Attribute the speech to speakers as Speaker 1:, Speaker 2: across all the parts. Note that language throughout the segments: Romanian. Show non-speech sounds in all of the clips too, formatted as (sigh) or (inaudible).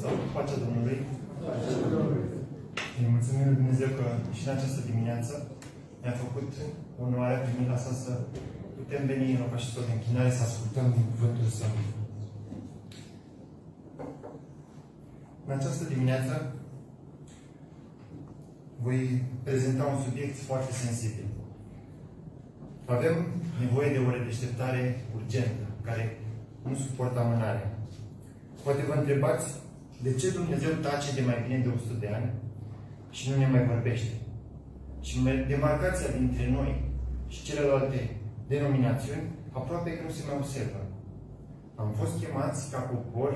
Speaker 1: Sau pacea Domnului. Îi mulțumim lui Dumnezeu că și în această dimineață ne-a făcut onoarea prin asta să putem veni în locașul de închinare să ascultăm din cuvântul Său. În această dimineață voi prezenta un subiect foarte sensibil. Avem nevoie de o redeșteptare urgentă, care nu suportă amânare. Poate vă întrebați de ce Dumnezeu tace de mai bine de 100 de ani și nu ne mai vorbește? Și demarcația dintre noi și celelalte denominațiuni aproape că nu se mai observă. Am fost chemați ca popor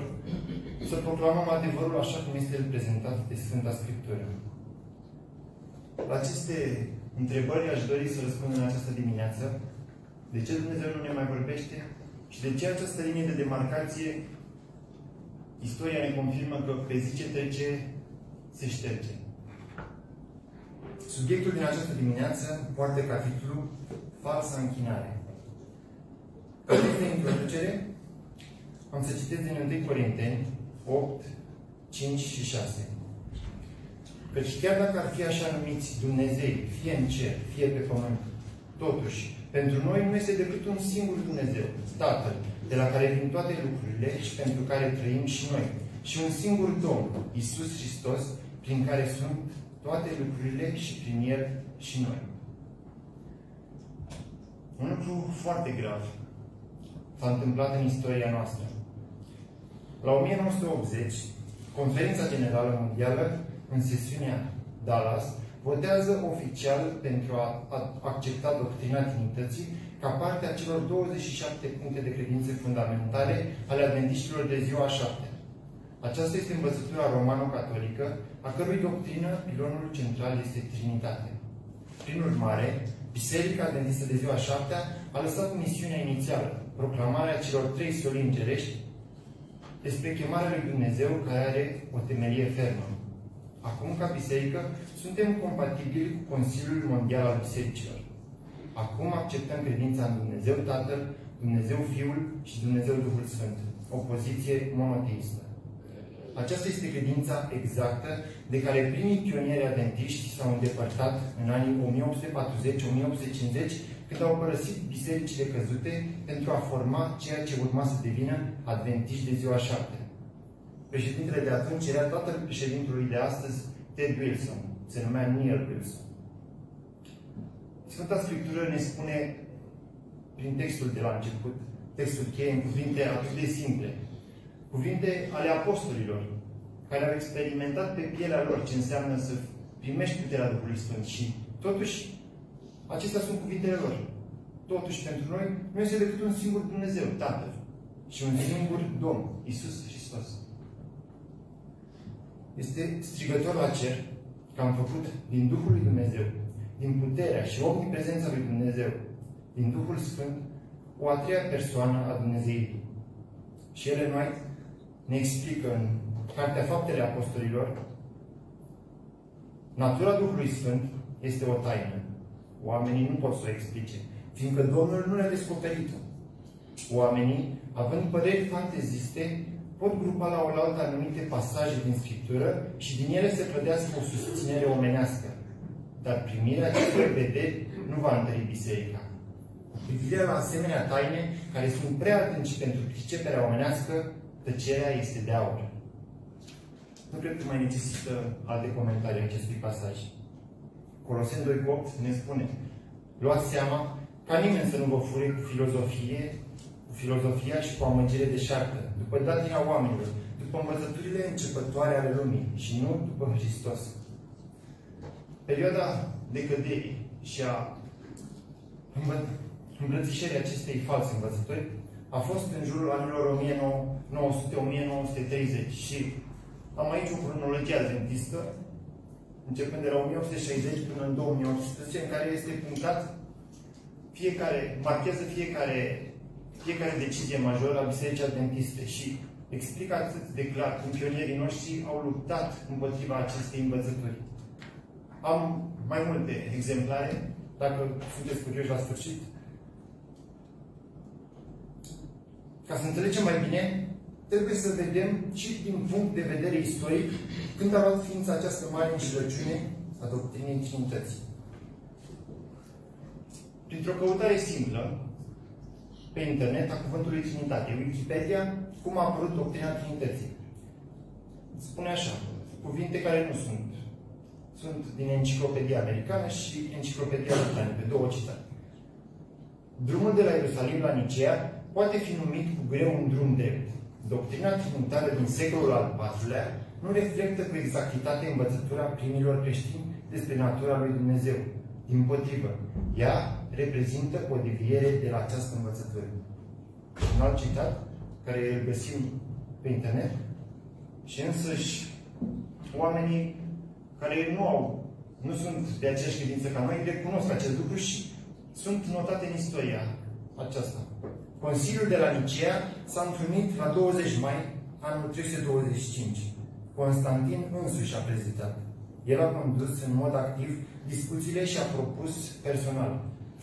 Speaker 1: să proclamăm adevărul așa cum este prezentat de Sfânta Scriptură. La aceste întrebări aș dori să răspund în această dimineață. De ce Dumnezeu nu ne mai vorbește? Și de ce această linie de demarcație Istoria ne confirmă că pe zi ce trece, se șterge. Subiectul din această dimineață poartă capitolul Falsa închinare. Ca de introducere, am să citesc din 1 Corinteni 8, 5 și 6. Căci chiar dacă ar fi așa numiți Dumnezei, fie în cer, fie pe pământ, totuși, pentru noi nu este decât un singur Dumnezeu, Tatăl, de la care vin toate lucrurile și pentru care trăim și noi. Și un singur Domn, Isus Hristos, prin care sunt toate lucrurile și prin El și noi. Un lucru foarte grav s-a întâmplat în istoria noastră. La 1980, Conferința Generală Mondială, în sesiunea Dallas, votează oficial pentru a accepta doctrina Trinității ca parte a celor 27 puncte de credințe fundamentale ale adventiștilor de ziua 7. Aceasta este învățătura romano-catolică, a cărui doctrină, pilonul central este Trinitate. Prin urmare, Biserica Adventistă de ziua 7 a lăsat misiunea inițială, proclamarea celor trei soli îngerești, despre chemarea lui Dumnezeu care are o temelie fermă. Acum, ca biserică, suntem compatibili cu Consiliul Mondial al Bisericilor. Acum acceptăm credința în Dumnezeu Tatăl, Dumnezeu Fiul și Dumnezeu Duhul Sfânt. O poziție monoteistă. Aceasta este credința exactă de care primii pionieri adventiști s-au îndepărtat în anii 1840-1850, când au părăsit bisericile căzute pentru a forma ceea ce urma să devină adventiști de ziua șapte. Președintele de atunci era tatăl președintului de astăzi, Ted Wilson. Se numea Neil Wilson. Sfânta Scriptură ne spune, prin textul de la început, textul cheie în cuvinte atât de simple, cuvinte ale apostolilor, care au experimentat pe pielea lor ce înseamnă să primești puterea Duhului Sfânt și totuși acestea sunt cuvintele lor. Totuși, pentru noi, nu este decât un singur Dumnezeu, Tatăl, și un singur Domn, Isus Hristos. Este strigător la cer că am făcut din Duhul lui Dumnezeu, din puterea și omniprezența lui Dumnezeu, din Duhul Sfânt, o a treia persoană a Dumnezeirii. Și ele noi ne explică în Cartea Faptele Apostolilor, natura Duhului Sfânt este o taină. Oamenii nu pot să o explice, fiindcă Domnul nu le-a descoperit-o. Oamenii, având păreri fanteziste, pot grupa la oaltă anumite pasaje din Scriptură și din ele se clădească o susținere omenească. Dar primirea acestor vederi nu va întări biserica. Privirea la asemenea taine, care sunt prea adânci pentru priceperea omenească, tăcerea este de aur. Nu cred că mai necesită alte comentarii acestui pasaj. Coloseni 2 8 ne spune Luați seama ca nimeni să nu vă fure cu filozofie, cu filozofia și cu amăgire de șartă, după datina oamenilor, după învățăturile începătoare ale lumii și nu după Hristos. Perioada decăderii și a îmbrățișării acestei false învățători a fost în jurul anilor 1900-1930 și am aici o cronologie adventistă, începând de la 1860 până în 2018, în care este punctat fiecare, marchează fiecare fiecare decizie majoră a Bisericii Adventiste și explică atât de clar cum pionierii noștri au luptat împotriva acestei învățături. Am mai multe exemplare, dacă sunteți curioși la sfârșit, ca să înțelegem mai bine, trebuie să vedem și din punct de vedere istoric când a luat ființa această mare înșelăciune a doctrinei Trinității. Printr-o căutare simplă, pe internet, a cuvântului Trinitate, Wikipedia, cum a apărut doctrina Trinității. Spune așa, cuvinte care nu sunt. Sunt din Enciclopedia Americană și Enciclopedia Britanică, două citate. Drumul de la Ierusalim la Nicea poate fi numit cu greu un drum drept. Doctrina trinitară din secolul al IV-lea nu reflectă cu exactitate învățătura primilor creștini despre natura lui Dumnezeu. Din potrivă, ea reprezintă o deviere de la această învățătură. Un alt citat, care îl găsim pe internet, și însăși oamenii care nu au, nu sunt de aceeași credință ca noi, recunosc acest lucru și sunt notate în istoria aceasta. Consiliul de la Nicea s-a întrunit la 20 mai anul 325. Constantin însuși a prezidat. El a condus în mod activ discuțiile și a propus personal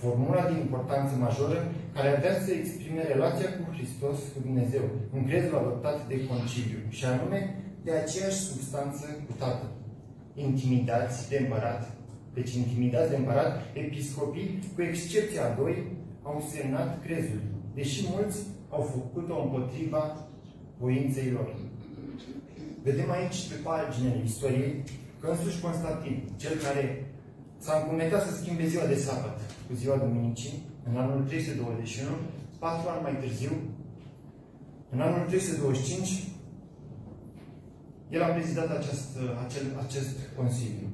Speaker 1: formula de importanță majoră care avea să exprime relația cu Hristos, cu Dumnezeu, în crezul adoptat de conciliu, și anume de aceeași substanță cu Tatăl. Intimidați de împărat, deci intimidați de împărat, episcopii, cu excepția a doi, au semnat crezul, deși mulți au făcut-o împotriva voinței lor. Vedem aici pe paginile istoriei că însuși Constantin, cel care s-a încumetat să schimbe ziua de sabat cu ziua Duminicii, în anul 321, patru ani mai târziu, în anul 325, el a prezidat acest, acel, acest Consiliu.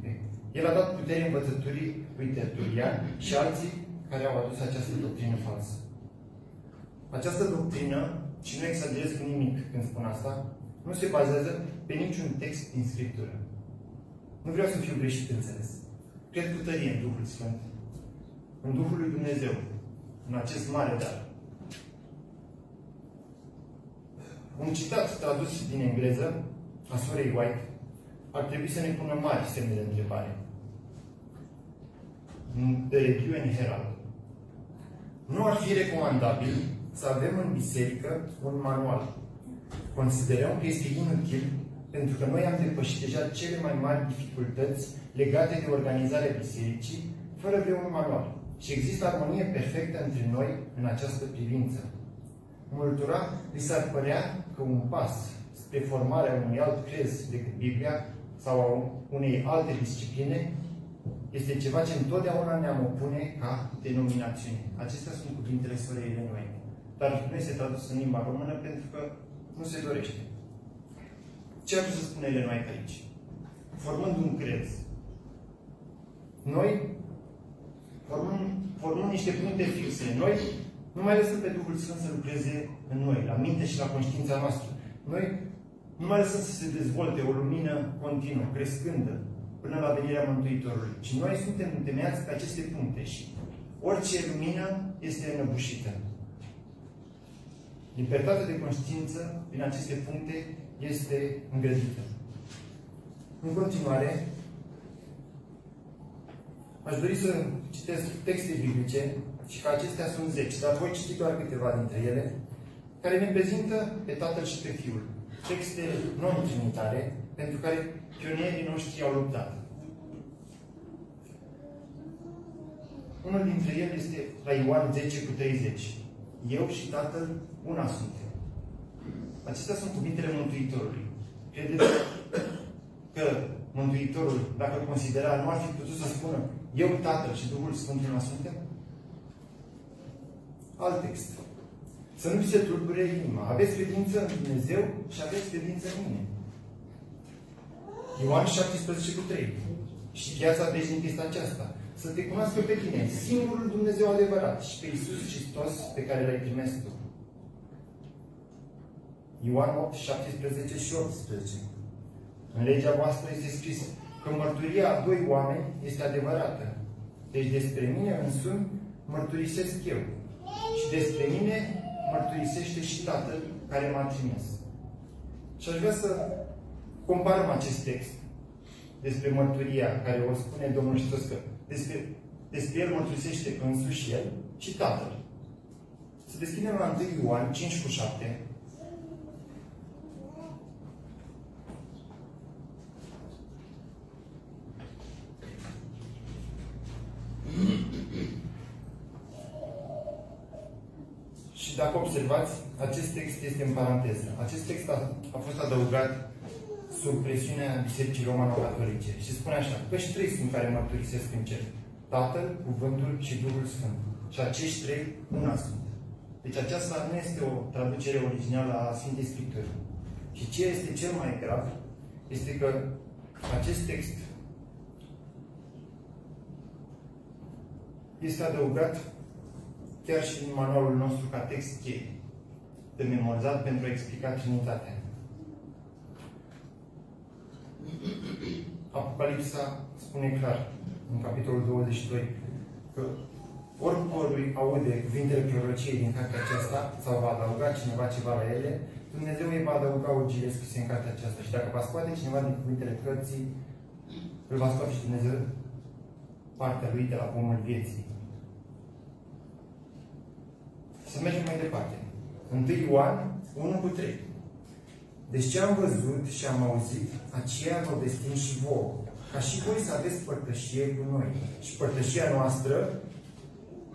Speaker 1: El a dat putere învățăturii lui Tertulian și alții care au adus această doctrină falsă. Această doctrină, și nu exagerez cu nimic când spun asta, nu se bazează pe niciun text din Scriptură. Nu vreau să fiu greșit înțeles. Cred cu tărie în Duhul Sfânt, în Duhul lui Dumnezeu, în acest mare dar. Un citat tradus din engleză a Sorei White ar trebui să ne pună mari semne de întrebare. The Review and Herald. Nu ar fi recomandabil să avem în biserică un manual. Considerăm că este inutil pentru că noi am depășit deja cele mai mari dificultăți legate de organizarea bisericii fără vreun manual. Și există armonie perfectă între noi în această privință. Multora li s-ar părea că un pas spre formarea unui alt crez decât Biblia sau a unei alte discipline este ceva ce întotdeauna ne-am opune ca denominațiune. Acestea sunt cuvintele sorei noi. Dar nu este tradus în limba română pentru că nu se dorește. Ce ar să spune noi aici? Formând un crez. Noi formăm, formăm niște puncte fixe. Noi nu mai lăsăm pe Duhul Sfânt să lucreze în noi, la minte și la conștiința noastră. Noi nu mai lăsăm să se dezvolte o lumină continuă, crescândă, până la venirea Mântuitorului. Ci noi suntem întemeiați pe aceste puncte și orice lumină este înăbușită. Libertatea de conștiință, prin aceste puncte, este îngrădită. În continuare, Aș dori să citesc texte biblice și că acestea sunt zeci, dar voi citi doar câteva dintre ele, care ne prezintă pe Tatăl și pe Fiul. Texte non-trinitare, pentru care pionierii noștri au luptat. Unul dintre ele este la Ioan 10 cu 30. Eu și Tatăl una suntem. Acestea sunt cuvintele Mântuitorului. Credeți că Mântuitorul, dacă considera, nu ar fi putut să spună eu, Tatăl și Duhul Sfânt una suntem? Alt text. Să nu se tulbure inima. Aveți credință în Dumnezeu și aveți credință în mine. Ioan 17 cu 3. Și viața veșnică este aceasta. Să te cunoască pe tine, singurul Dumnezeu adevărat și pe Iisus Hristos pe care l-ai primit tu. Ioan 8, 17 și 18. În legea voastră este scris că mărturia a doi oameni este adevărată. Deci despre mine însumi mărturisesc eu. Și despre mine mărturisește și Tatăl care m-a trimis. Și aș vrea să comparăm acest text despre mărturia care o spune Domnul Hristos că despre, despre El mărturisește însuși El și Tatăl. Să deschidem la 1 Ioan 5 cu 7. Și dacă observați, acest text este în paranteză. Acest text a, a fost adăugat sub presiunea Bisericii Romano-Catolice. Și spune așa, păi trei sunt care mărturisesc în cer. Tatăl, Cuvântul și Duhul Sfânt. Și acești trei una sunt. Deci aceasta nu este o traducere originală a Sfintei Scripturi. Și ce este cel mai grav este că acest text este adăugat chiar și în manualul nostru ca text cheie, de memorizat pentru a explica Trinitatea. (clears throat) Apocalipsa spune clar, în capitolul 22, că oricărui aude cuvintele prorociei din cartea aceasta, sau va adăuga cineva ceva la ele, Dumnezeu îi va adăuga urgile scrise în cartea aceasta. Și dacă va scoate cineva din cuvintele cărții, îl va scoate și Dumnezeu partea lui de la pomul vieții. Să mergem mai departe. 1 Ioan 1 cu 3. Deci ce am văzut și am auzit, aceea vă vestim și vouă, ca și voi să aveți părtășie cu noi. Și părtășia noastră,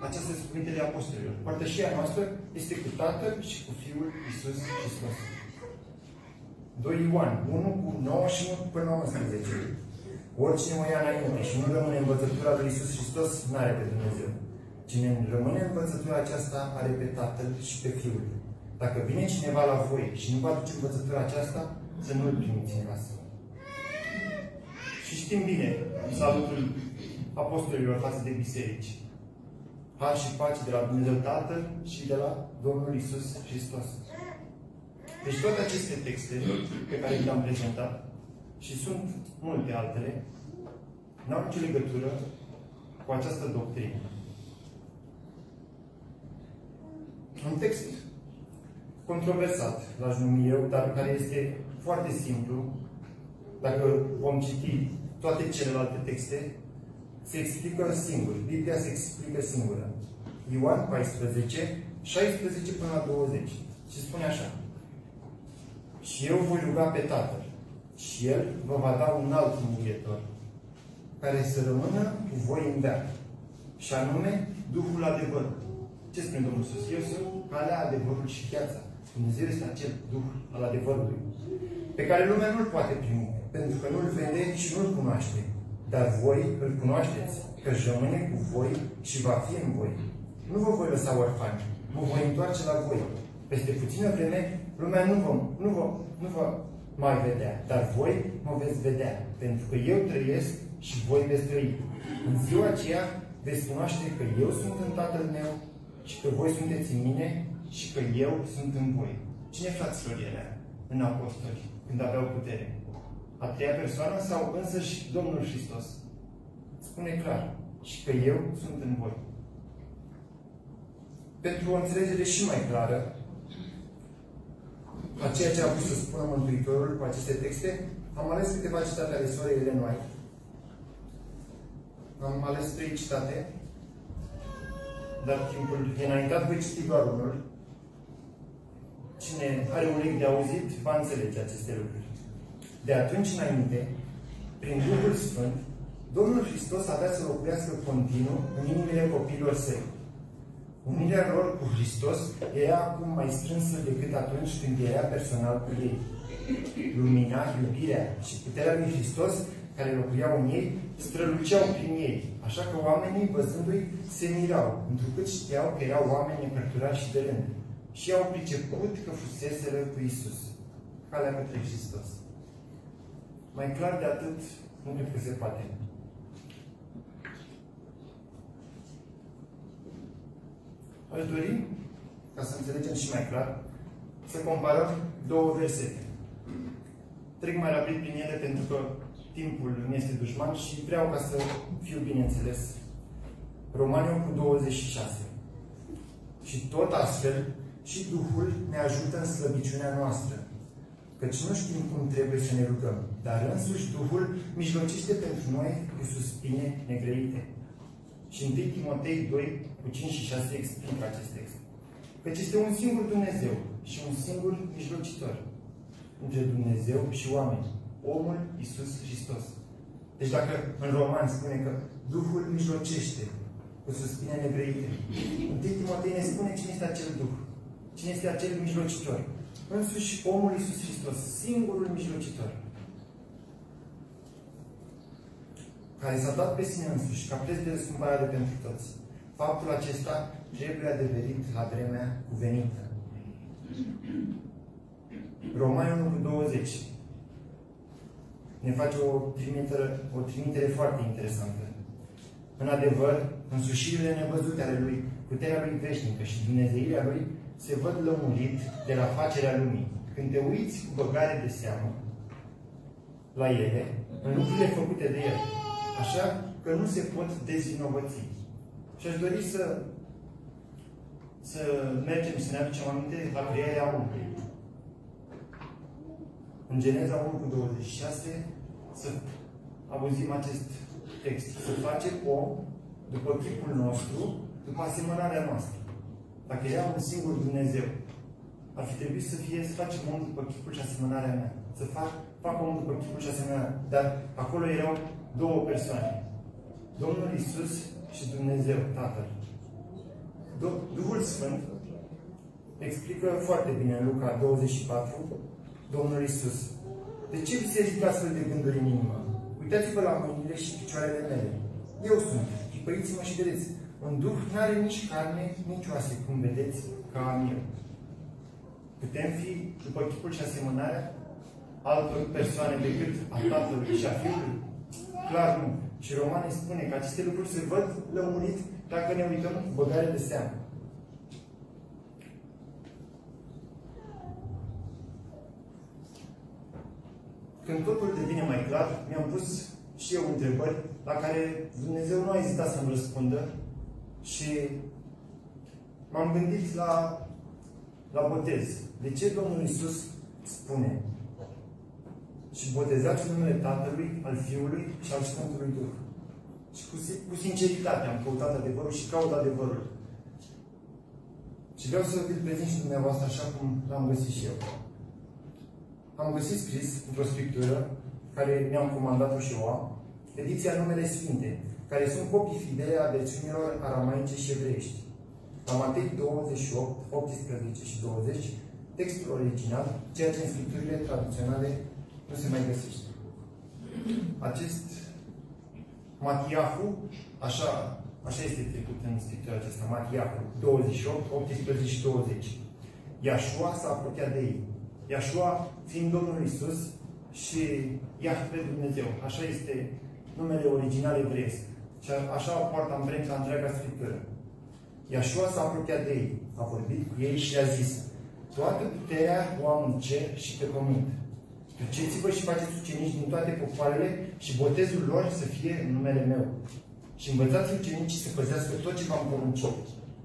Speaker 1: aceasta sunt cuvintele apostolilor, părtășia noastră este cu Tatăl și cu Fiul Iisus Hristos. 2 Ioan 1 cu 9 și 1 până 11. Oricine o ia înainte și nu rămâne învățătura lui Iisus Hristos, nu are pe Dumnezeu. Cine rămâne în învățătura aceasta, are pe Tatăl și pe Fiul. Dacă vine cineva la voi și nu vă aduce învățătura aceasta, să nu-l primiți în casă. Și știm bine salutul apostolilor față de biserici. Har și pace de la Dumnezeu Tatăl și de la Domnul Isus Hristos. Deci toate aceste texte pe care le-am prezentat și sunt multe altele, n-au nicio legătură cu această doctrină. Un text controversat, l-aș numi eu, dar care este foarte simplu. Dacă vom citi toate celelalte texte, se explică singur. Biblia se explică singură. Ioan 14, 16 până la 20. Și spune așa. Și eu voi ruga pe Tatăl și El vă va da un alt mângâietor care să rămână cu voi în veac. Și anume Duhul adevărului ce spune Domnul Iisus? Eu sunt calea, adevărul și viața. Dumnezeu este acel Duh al adevărului, pe care lumea nu-l poate primi, pentru că nu-l vede și nu-l cunoaște. Dar voi îl cunoașteți, că rămâne cu voi și va fi în voi. Nu vă voi lăsa orfani, mă voi întoarce la voi. Peste puțină vreme, lumea nu vă, nu vă, nu vă mai vedea, dar voi mă veți vedea, pentru că eu trăiesc și voi veți trăi. În ziua aceea veți cunoaște că eu sunt în Tatăl meu și că voi sunteți în mine și că eu sunt în voi. Cine fraților era în apostoli când aveau putere? A treia persoană sau însă și Domnul Hristos? Spune clar. Și că eu sunt în voi. Pentru o înțelegere și mai clară a ceea ce a vrut să spună Mântuitorul cu aceste texte, am ales câteva citate ale sorei Ellen White. Am ales trei citate dar timpul e înaintat, voi citi doar unul. Cine are un limb de auzit, va înțelege aceste lucruri. De atunci înainte, prin Duhul Sfânt, Domnul Hristos avea să locuiască continuu în inimile copiilor săi. Unirea lor cu Hristos era acum mai strânsă decât atunci când era personal cu ei. Lumina, iubirea și puterea lui Hristos care locuiau în ei, străluceau prin ei, așa că oamenii, văzându-i, se mirau, întrucât știau că erau oameni încărturați și de rând. Și au priceput că fuseseră cu Isus. Calea către Hristos. Mai clar de atât, nu cred că se poate. Aș dori, ca să înțelegem și mai clar, să comparăm două versete. Trec mai rapid prin ele pentru că timpul nu este dușman și vreau ca să fiu bineînțeles. Romaniu cu 26. Și tot astfel, și Duhul ne ajută în slăbiciunea noastră. Căci nu știm cum trebuie să ne rugăm, dar însuși Duhul mijlocește pentru noi cu suspine negrăite. Și 1 Timotei 2, cu 5 și 6 explică acest text. Căci este un singur Dumnezeu și un singur mijlocitor între Dumnezeu și oameni, omul Isus Hristos. Deci dacă în roman spune că Duhul mijlocește cu suspine negreite, în Timotei ne spune cine este acel Duh, cine este acel mijlocitor. Însuși omul Isus Hristos, singurul mijlocitor. care s-a dat pe sine însuși ca preț de răscumpărare pentru toți. Faptul acesta trebuie adeverit la vremea cuvenită. Romani 1 cu 20 ne face o trimitere, o trimitere foarte interesantă. În adevăr, însușirile nevăzute ale Lui, puterea Lui veșnică și Dumnezeirea Lui se văd lămurit de la facerea lumii. Când te uiți cu băgare de seamă la ele, în lucrurile făcute de El, așa că nu se pot dezvinovăți. Și aș dori să, să mergem, să ne aducem aminte la crearea omului. În Geneza 1 cu 26 să auzim acest text. Să facem om după chipul nostru, după asemănarea noastră. Dacă era un singur Dumnezeu, ar fi trebuit să fie să facem om după chipul și asemănarea mea. Să fac, fac om după chipul și asemănarea mea. Dar acolo erau două persoane. Domnul Isus și Dumnezeu, Tatăl. Duhul Sfânt explică foarte bine în Luca 24 Domnul Isus. De ce vi se zic astfel de gânduri în inimă? Uitați-vă la mâinile și picioarele mele. Eu sunt. Chipăiți-mă și vedeți. Un duh nu are nici carne, nici oase, cum vedeți, ca am eu. Putem fi după chipul și asemănarea altor persoane decât a Tatălui și a Fiului? Clar nu. Și Romanii spune că aceste lucruri se văd lămurit dacă ne uităm cu băgare de seamă. Când totul devine mai clar, mi-am pus și eu întrebări la care Dumnezeu nu a ezitat să-mi răspundă și m-am gândit la, la botez. De ce Domnul Isus spune și botezați în numele Tatălui, al Fiului și al Sfântului Duh. Și cu, cu sinceritate am căutat adevărul și caut adevărul. Și vreau să vi-l prezint și dumneavoastră așa cum l-am găsit și eu. Am găsit scris într-o scriptură care mi-am comandat-o și eu am, ediția Numele Sfinte, care sunt copii fidele a versiunilor aramaice și evreiești. La Matei 28, 18 și 20, textul original, ceea ce în scripturile tradiționale nu se mai găsește. Acest Matiahu, așa, așa este trecut în scriptura acesta, Matiahu 28, 18 și 20. Iașua s-a apropiat de ei. Iașua fiind Domnul Isus și Iahve Dumnezeu. Așa este numele original evreiesc. Și așa o poartă amprent la întreaga Scriptură. Iașua s-a apropiat de ei, a vorbit cu ei și a zis, Toată puterea o am în cer și pe pământ. Duceți-vă și faceți ucenici din toate popoarele și botezul lor să fie în numele meu. Și învățați ucenicii să păzească tot ce v-am poruncit.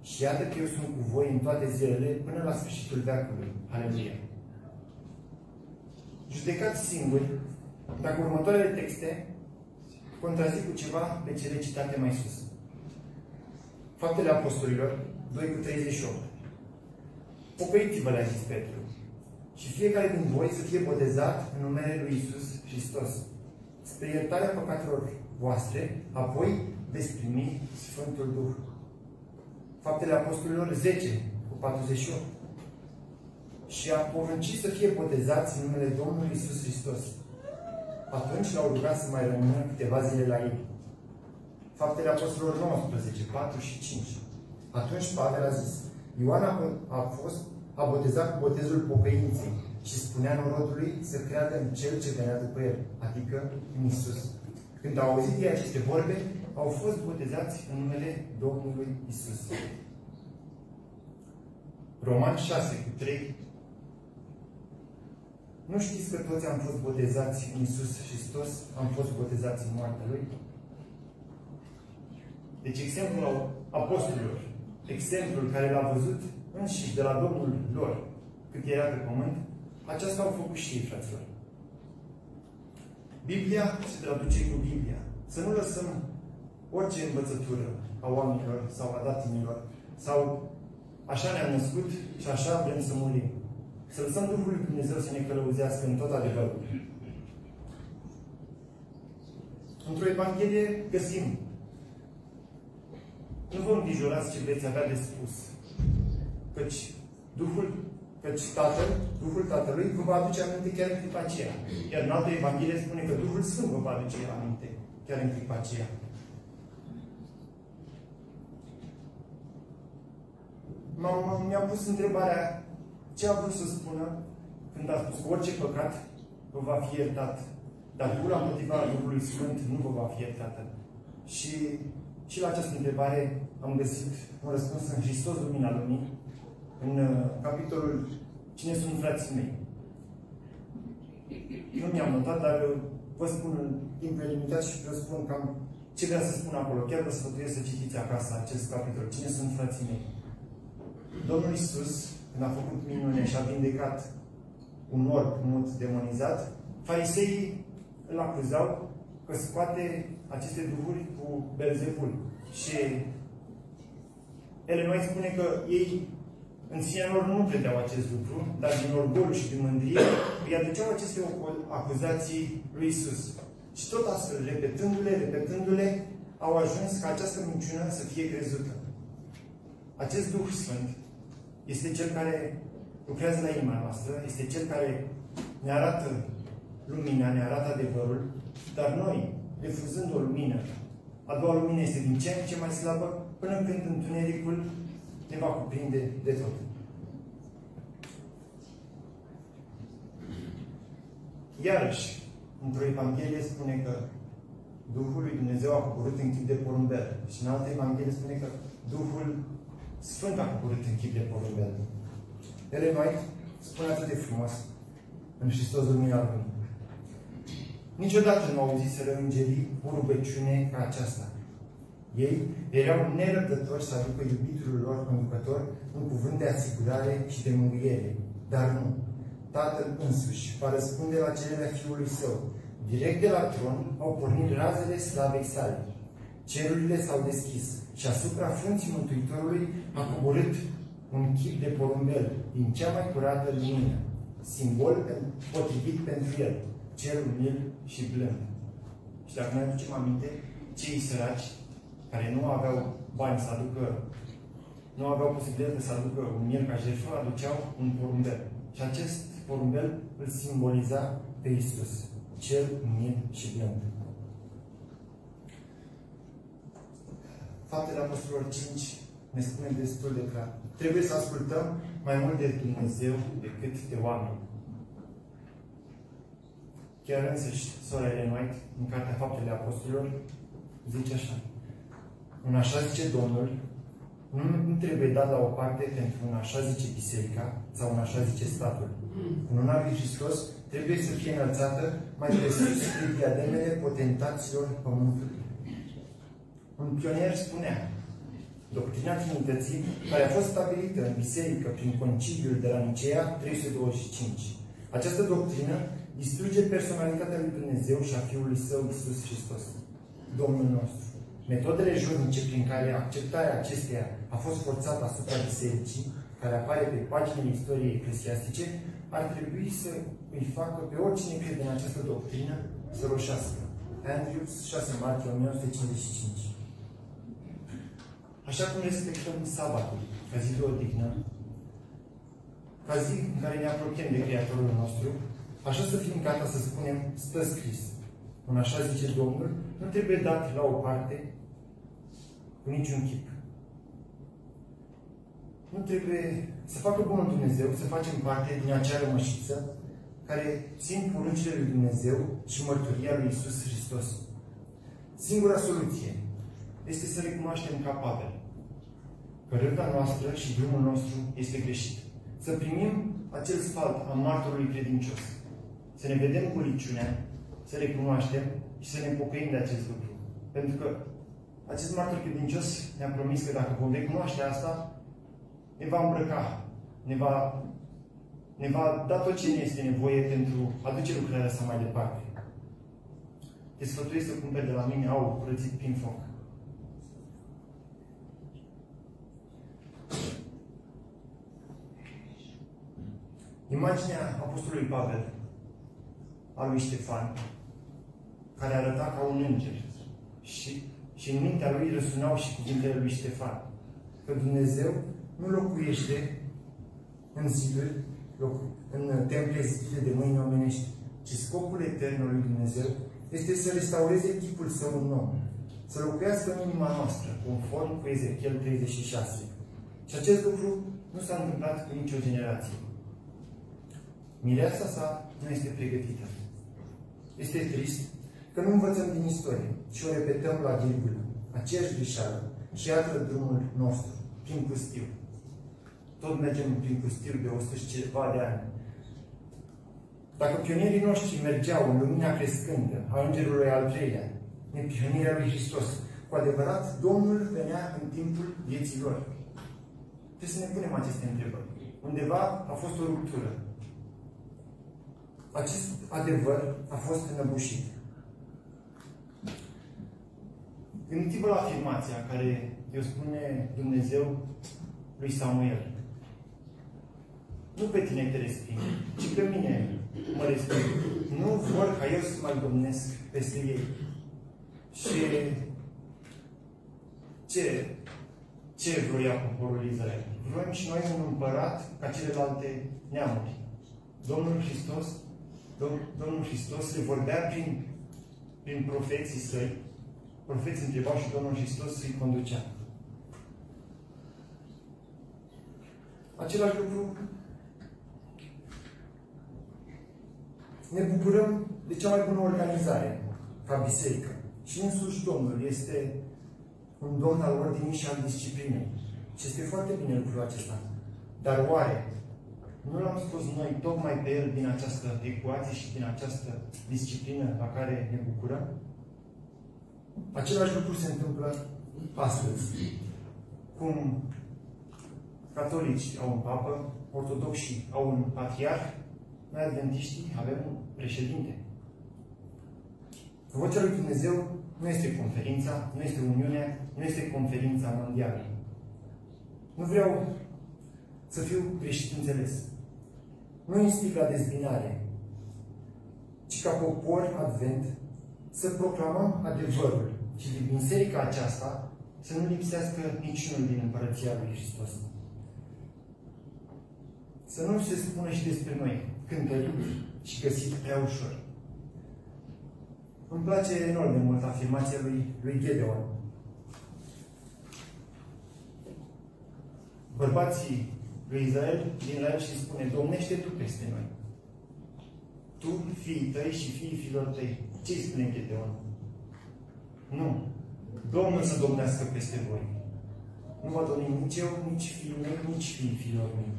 Speaker 1: Și iată că eu sunt cu voi în toate zilele până la sfârșitul veacului. Aleluia! Judecați singuri dacă următoarele texte contrazic cu ceva pe cele citate mai sus. Faptele Apostolilor, 2 cu 38. Pocăiți-vă, le-a zis Petru și fiecare din voi să fie botezat în numele Lui Isus Hristos, spre iertarea păcatelor voastre, apoi veți primi Sfântul Duh. Faptele Apostolilor 10, cu 48. Și a poruncit să fie botezați în numele Domnului Isus Hristos. Atunci l-au rugat să mai rămână câteva zile la ei. Faptele Apostolilor 19, 4 și 5. Atunci Pavel a zis, Ioan a, a fost a botezat cu botezul pocăinței și spunea norodului să creadă în Cel ce venea după el, adică în Isus. Când au auzit ei aceste vorbe, au fost botezați în numele Domnului Isus. Roman 6 cu 3 Nu știți că toți am fost botezați în Isus Hristos, am fost botezați în moartea Lui? Deci exemplul apostolilor, exemplul care l-a văzut înșiși de la Domnul lor, cât era pe pământ, aceasta au făcut și ei, fraților. Biblia se traduce cu Biblia. Să nu lăsăm orice învățătură a oamenilor sau a datinilor sau așa ne-am născut și așa vrem să murim. Să lăsăm Duhul Lui Dumnezeu să ne călăuzească în tot adevărul. Într-o Evanghelie găsim. Nu vă îngrijorați ce veți avea de spus. Căci Duhul, căci Tatăl, Duhul Tatălui vă va aduce aminte chiar în clipa aceea. Iar în altă Evanghelie spune că Duhul Sfânt vă va aduce aminte chiar în clipa aceea. mi-am pus întrebarea ce a vrut să spună când a spus că orice păcat vă va fi iertat. Dar gura împotriva Duhului Sfânt nu vă va fi iertată. Și, și la această întrebare am găsit un răspuns în Hristos Lumina Lumii, în uh, capitolul Cine sunt frații mei? Nu mi-am notat, dar uh, vă spun în timp limitat și vă spun cam ce vrea să spun acolo. Chiar vă sfătuiesc să citiți acasă acest capitol. Cine sunt frații mei? Domnul Isus, când a făcut minune și a vindecat un orb mult demonizat, fariseii îl acuzau că scoate aceste duhuri cu Belzebul. Și ele noi spune că ei în sinea lor nu credeau acest lucru, dar din orgoliu și din mândrie îi aduceau aceste acuzații lui Isus. Și tot astfel, repetându-le, repetându-le, au ajuns ca această minciună să fie crezută. Acest Duh Sfânt este Cel care lucrează la inima noastră, este Cel care ne arată lumina, ne arată adevărul, dar noi, refuzând o lumină, a doua lumină este din ce în ce mai slabă, până când întunericul ne va cuprinde de tot. Iarăși, într-o Evanghelie spune că Duhul lui Dumnezeu a coborât în chip de porumbel. Și în altă Evanghelie spune că Duhul Sfânt a coborât în chip de porumbel. Ele mai spune atât de frumos în Hristos Lumina Lumii. Niciodată nu auziseră îngerii o rugăciune ca aceasta. Ei erau nerăbdători să aducă iubitul lor conducător un cuvânt de asigurare și de mângâiere. Dar nu. Tatăl însuși va răspunde la cererea Fiului Său. Direct de la tron au pornit razele slavei sale. Cerurile s-au deschis și asupra frunții Mântuitorului a coborât un chip de porumbel din cea mai curată lumină, simbol potrivit pentru el, cerul mil și blând. Și dacă ne aducem aminte, cei săraci care nu aveau bani să aducă, nu aveau posibilitatea să aducă un miel ca jertfă, aduceau un porumbel. Și acest porumbel îl simboliza pe Isus, cel mil și blând. Faptele Apostolilor 5 ne spune destul de clar. Trebuie să ascultăm mai mult de Dumnezeu decât de oameni. Chiar însăși, sora Ellen White, în Cartea Faptele Apostolilor, zice așa. Un așa zice Domnul, nu, nu trebuie dat la o parte pentru un așa zice biserica sau un așa zice statul. Cununa lui Hristos trebuie să fie înălțată mai presus de diademele potentaților pământului. Un pionier spunea, doctrina Trinității, care a fost stabilită în biserică prin conciliul de la Nicea 325. Această doctrină distruge personalitatea lui Dumnezeu și a Fiului Său, Iisus Hristos, Domnul nostru. Metodele jurnice prin care acceptarea acesteia a fost forțată asupra bisericii, care apare pe paginile istoriei eclesiastice, ar trebui să îi facă pe oricine crede în această doctrină să roșească. Andrews, 6 martie 1955 Așa cum respectăm sabatul, ca zi de odihnă, ca zi în care ne apropiem de Creatorul nostru, așa să fim gata să spunem, stă scris. Un așa zice Domnul, nu trebuie dat la o parte cu niciun chip. Nu trebuie să facă bunul Dumnezeu, să facem parte din acea rămășiță care țin poruncile lui Dumnezeu și mărturia lui Isus Hristos. Singura soluție este să recunoaștem capabil că râvda noastră și drumul nostru este greșit. Să primim acel sfalt a martorului credincios. Să ne vedem cu liciunea, să recunoaștem și să ne pocăim de acest lucru. Pentru că acest martor credincios ne-a promis că dacă vom recunoaște asta, ne va îmbrăca, ne va, ne va da tot ce ne este nevoie pentru a duce lucrarea asta mai departe. Te sfătuiesc să cumperi de la mine aur curățit prin foc. Imaginea Apostolului Pavel, al lui Ștefan, care arăta ca un înger. Și, și în mintea lui răsunau și cuvintele lui Ștefan. Că Dumnezeu nu locuiește în ziduri, în temple zidite de mâini omenești, ci scopul etern al lui Dumnezeu este să restaureze chipul său în om, să locuiască în inima noastră, conform cu Ezechiel 36. Și acest lucru nu s-a întâmplat cu nicio generație. Mireasa sa nu este pregătită. Este trist că nu învățăm din istorie și o repetăm la virgulă, aceeași greșeală și iată drumul nostru, prin pustiu. Tot mergem prin pustiu de 100 și ceva de ani. Dacă pionierii noștri mergeau în lumina crescândă a Îngerului al treilea, nepionirea lui Hristos, cu adevărat, Domnul venea în timpul vieții lor. Trebuie să ne punem aceste întrebări. Undeva a fost o ruptură. Acest adevăr a fost înăbușit. Gândiți-vă la afirmația care îi spune Dumnezeu lui Samuel. Nu pe tine te resping, ci pe mine mă resping. Nu vor ca eu să mai domnesc peste ei. Și ce, ce vroia poporul Israel? Vroim și noi un împărat ca celelalte neamuri. Domnul Hristos, Dom Domnul Hristos le vorbea prin, prin profeții săi, profeții întrebau și Domnul Hristos îi conducea. Același lucru ne bucurăm de cea mai bună organizare ca biserică. Și însuși Domnul este un domn al ordinii și al disciplinei. Și este foarte bine lucrul acesta. Dar oare nu l-am spus noi tocmai pe el din această ecuație și din această disciplină la care ne bucurăm? Același lucru se întâmplă astăzi. Cum catolici au un papă, ortodoxii au un patriarh, noi adventiștii avem un președinte. Vocea lui Dumnezeu nu este conferința, nu este Uniunea, nu este conferința mondială. Nu vreau să fiu greșit înțeles. Nu instig la dezbinare, ci ca popor advent să proclamăm adevărul și din biserica aceasta să nu lipsească niciunul din Împărăția lui Hristos. Să nu se spună și despre noi, cântărit și găsit prea ușor. Îmi place enorm de mult afirmația lui, lui Gedeon. Bărbații lui Israel din la el și spune, Domnește Tu peste noi. Tu, fiii tăi și fiii fiilor tăi. Ce îi spune Gedeon? Nu. Domnul să domnească peste voi. Nu vă domni nici eu, nici fiii mei, nici fiii fiilor mei.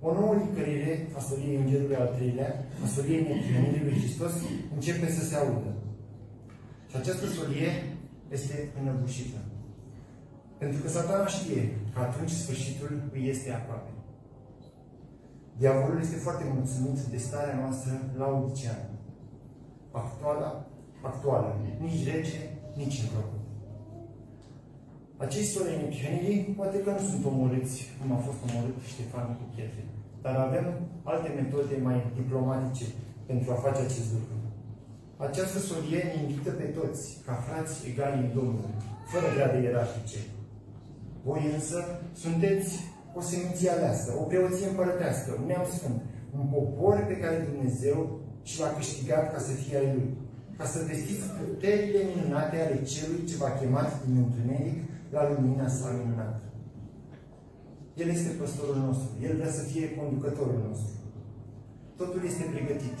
Speaker 1: O nouă licărire a soliei Îngerului al treilea, a soliei neprihănirii lui Hristos, începe să se audă. Și această solie este înăbușită. Pentru că satana știe că atunci sfârșitul îi este aproape. Diavolul este foarte mulțumit de starea noastră la laudiciană. Actuala, actuală, nici rece, nici rău. Acești soleni neprihănirii poate că nu sunt omorâți cum a fost omorât Ștefan cu pietre. Dar avem alte metode mai diplomatice pentru a face acest lucru. Această solie ne invită pe toți, ca frați egali în Domnul, fără grade ierarhice. Voi însă sunteți o seminție aleasă, o preoție împărătească, un neam sfânt, un popor pe care Dumnezeu și l-a câștigat ca să fie al Lui, ca să vestiți puterile minunate ale Celui ce v-a chemat din întuneric la lumina sa minunată. El este păstorul nostru. El vrea să fie conducătorul nostru. Totul este pregătit.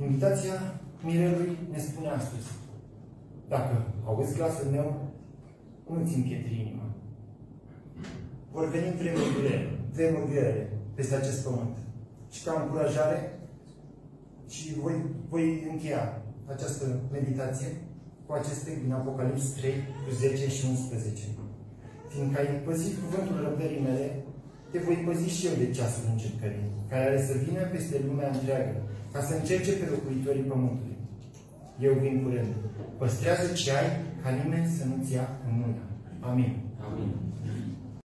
Speaker 1: Invitația Mirelui ne spune astăzi. Dacă auzi glasul meu, nu-ți împietri inima. Vor veni vremuri grele, vremuri grele peste acest pământ. Și ca încurajare, și voi, voi încheia această meditație cu acest text din Apocalips 3, cu 10 și 11 fiindcă ai păzit cuvântul răbdării mele, te voi păzi și eu de ceasul încercării, care are să vină peste lumea întreagă, ca să încerce pe locuitorii pământului. Eu vin curând. Păstrează ce ai, ca nimeni să nu-ți ia în mână. Amin. Amin.